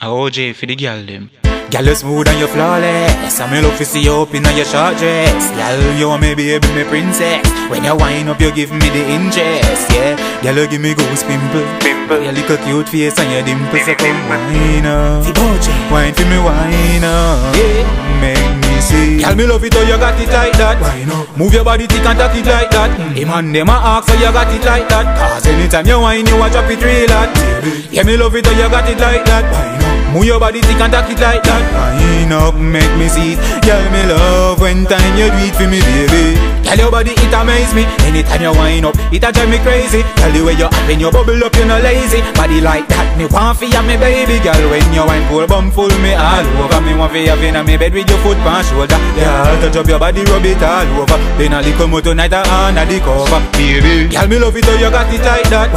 A Ojay for the girl them. Girl, you smooth and you flawless. I'm in love to see you up in your short dress. Girl, you want me baby, me princess. When you wind up, you give me the interest. Yeah, girl, you give me goose pimple. Pimple. Your little cute face and your dimples. So come wine up. Wine for me, wine up. Yeah, make me see. Girl, me love it how you got it like that. Wine up. Move your body thick and tack it like that. Mm. The man them a ask how you got it like that. Cause anytime you wine, you watch drop it real hot. Yeah, me love it how you got it like that. Wine up. Move your body thick and tack it like that. Wind up, make me see? It Girl, me love when time you do it for me, baby Girl, your body, it amaze me. Anytime you wind up, it a drive me crazy. Girl, the way you up when you bubble up, you no lazy. Body like that, me want for you, me baby Girl, when you wine full bum full me all over. Me want for you in me bed with your foot pan shoulder. Girl, touch up your body, rub it all over. Then a little more tonight, on the cover. Baby, girl, me love it how you got it like that.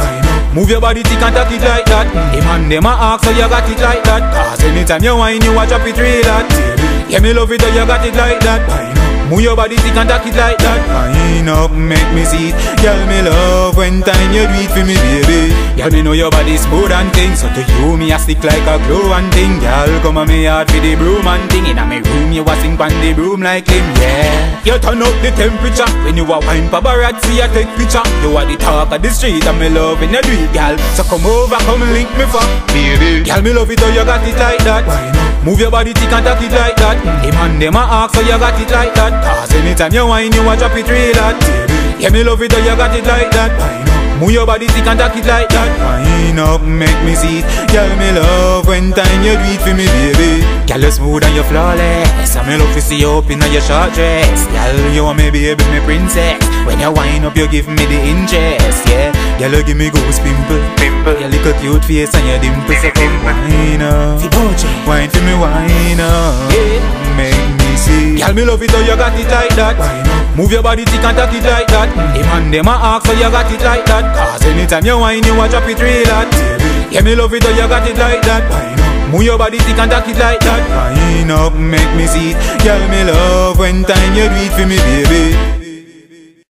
Move your body thick and it like that. The man them a ask how you got it like that. Cause anytime you whine you a drop it real hot Yeah me love it how you got it like that. Move your body thick and tack it like that. Wind up, make me see it. Girl, me love when time you do it for me, baby. Girl, me know your body smooth and thing So to you, me a stick like a glue and thing. Girl, come on me heart for the broom and thing. In a me room, you a sing pan the broom like him, yeah. You turn up the temperature. When you a wine paparazzi, I take picture. You are the talk of the street and me love when you do it, girl. So come over, come link me for Baby. Girl, me love it how you got it like that Move your body thick and tack it like that. Mm. The man them a ask so you got it like that. Cause anytime you whine, you a drop it real hot. Yeah, me love it how you got it like that. Move your body thick and tack it like that. Wind up, make me see. It Girl, me love when time you do it for me, baby. Girl, you smooth and you flawless. And me love to see you up in your short dress. Girl, you want me baby, me princess. When you wind up, you give me the interest, yeah. Girl, you give me goose pimple. Pimple. Your little cute face and your dimples. So come wine up. Wine for me, wine up Make me see. Girl, me love it how you got it like that. Move your body thick and tack it like that. Mm. The man them a ask how you got it like that. Cause anytime you whine you a drop it real hot. Yeah, me love it how you got it like that. Move your body thick and tack it like that. Wind up, make me see. Girl, me love when time you do it for me, baby